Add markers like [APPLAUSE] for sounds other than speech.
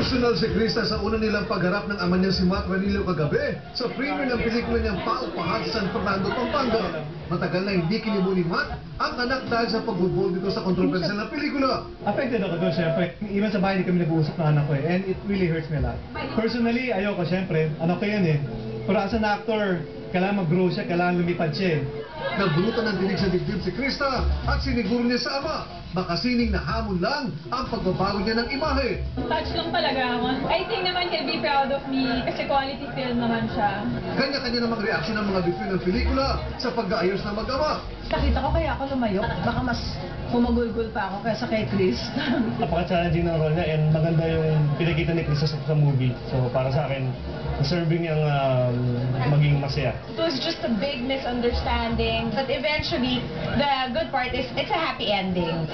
Emotional si Krista sa una nilang pagharap ng ama niya si Matt Ranillo kagabi sa premiere ng pelikula niyang Paupahan sa San Fernando, Pampanga. Matagal na hindi kinibo ni Matt ang anak dahil sa pagbubol dito sa kontrobersyal na pelikula. Affected ako doon, syempre. Even sa bahay, hindi kami nag-uusap ng anak ko eh. And it really hurts me a lot. Personally, ayoko, syempre. Anak ko yan eh. Pero as an actor, kailangan mag-grow siya, kailangan lumipad siya eh. Nagbunutan ng dinig sa dibdib si Krista at siniguro niya sa ama. Makasining na hamon lang ang pagbabago niya ng imahe. Touch lang talaga ako. I think naman he'll be proud of me kasi quality film naman siya. Kanya-kanya namang reaksyon ng mga bituin ng pelikula sa pag-aayos ng mag-ama. Nakita ko kaya ako lumayo. Baka mas humagulgul pa ako kaysa kay Chris. [LAUGHS] Napaka-challenging ng role niya and maganda yung pinakita ni Chris sa, sa movie. So para sa akin, deserving niyang um, masaya. It was just a big misunderstanding, but eventually, the good part is it's a happy ending.